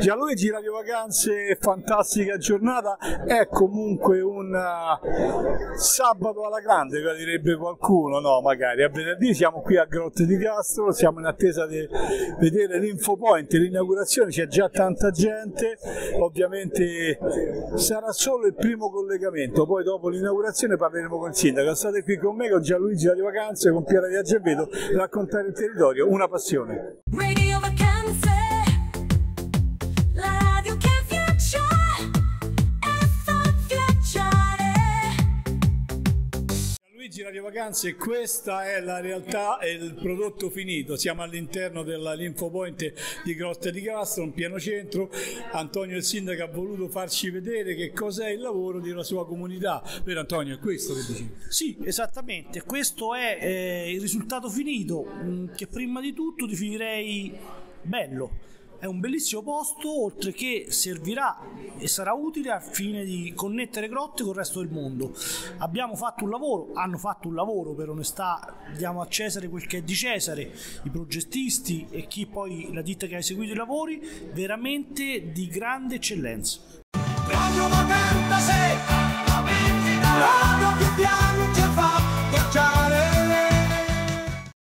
Gianluigi Radio Vacanze, fantastica giornata, è comunque un uh, sabato alla grande, direbbe qualcuno, no magari, a venerdì siamo qui a Grotte di Castro, siamo in attesa di vedere l'Infopoint, l'inaugurazione, c'è già tanta gente, ovviamente sarà solo il primo collegamento, poi dopo l'inaugurazione parleremo con il sindaco, state qui con me, con Gianluigi Radio Vacanze, con Piera di Agevedo, raccontare il territorio, una passione. Radio Vacanze Luigi Radio Vacanze, questa è la realtà e il prodotto finito. Siamo all'interno dell'Infopoint di Grotte di Castro, in pieno centro. Antonio il sindaco ha voluto farci vedere che cos'è il lavoro della sua comunità. Vero Antonio, è questo che dici? Sì, esattamente. Questo è eh, il risultato finito mm, che prima di tutto definirei bello è un bellissimo posto, oltre che servirà e sarà utile al fine di connettere grotte con il resto del mondo. Abbiamo fatto un lavoro, hanno fatto un lavoro per onestà, diamo a Cesare quel che è di Cesare, i progettisti e chi poi la ditta che ha eseguito i lavori, veramente di grande eccellenza. Radio Magenta